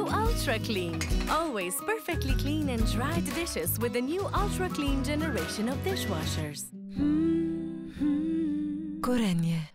Ultra Clean. Always perfectly clean and dried dishes with the new Ultra Clean generation of dishwashers. Hmm, hmm. Gorenje.